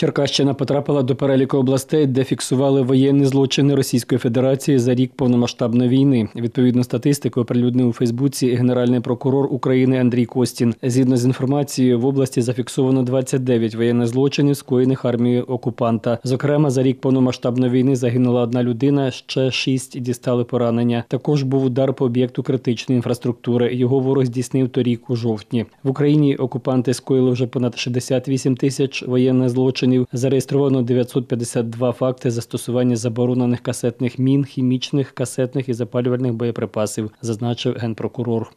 Черкащина потрапила до переліку областей, де фіксували воєнні злочини Російської Федерації за рік повномасштабної війни. Відповідну статистику оприлюднив у Фейсбуці генеральний прокурор України Андрій Костін. Згідно з інформацією, в області зафіксовано 29 воєнних злочинів, скоєних армією окупанта. Зокрема, за рік повномасштабної війни загинула одна людина, ще шість дістали поранення. Також був удар по об'єкту критичної інфраструктури. Його ворог здійснив торік у жовтні. В Україні окупанти скоїли вже понад 68 тисяч воєнних злочинів. Зареєстровано 952 факти застосування заборонених касетних мін, хімічних, касетних і запалювальних боєприпасів, зазначив генпрокурор.